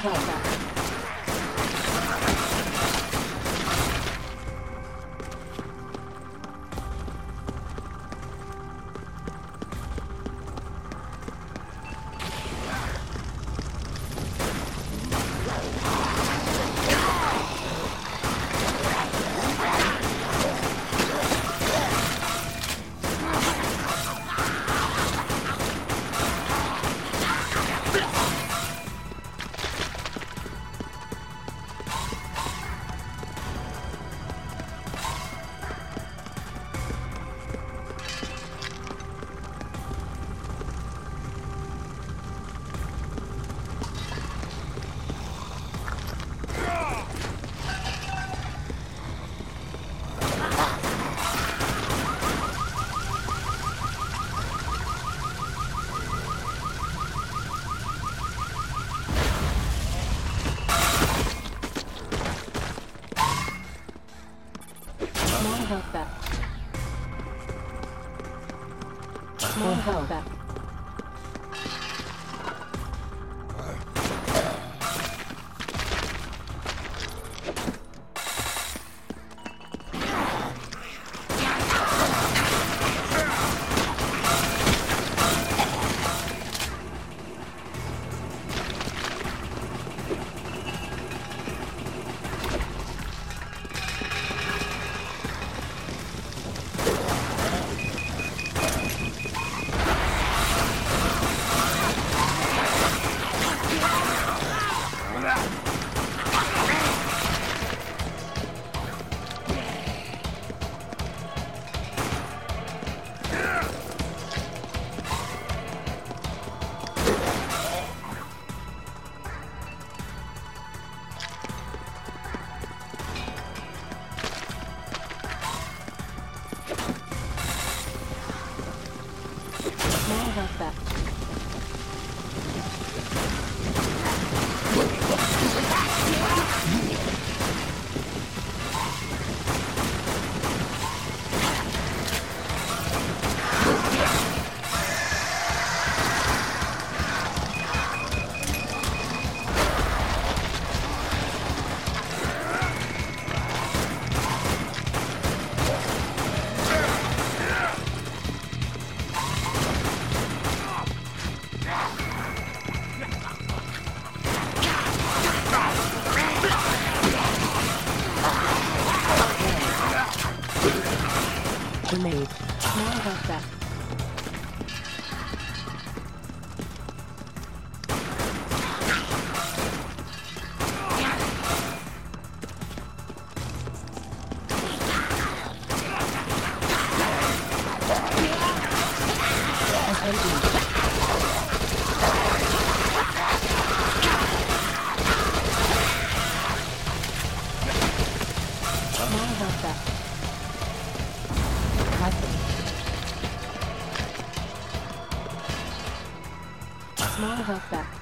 health health back. Small health back. Health back. Grenade. Small health Small